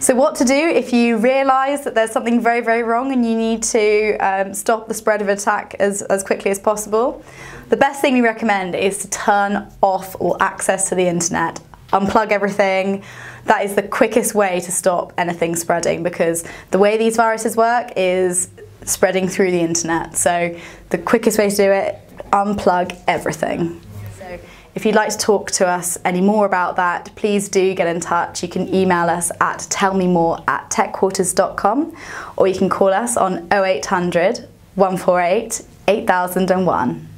So what to do if you realise that there's something very, very wrong and you need to um, stop the spread of attack as, as quickly as possible? The best thing we recommend is to turn off all access to the internet. Unplug everything. That is the quickest way to stop anything spreading because the way these viruses work is spreading through the internet. So the quickest way to do it, unplug everything. If you'd like to talk to us any more about that, please do get in touch. You can email us at tellmemore at techquarters.com or you can call us on 0800 148 8001.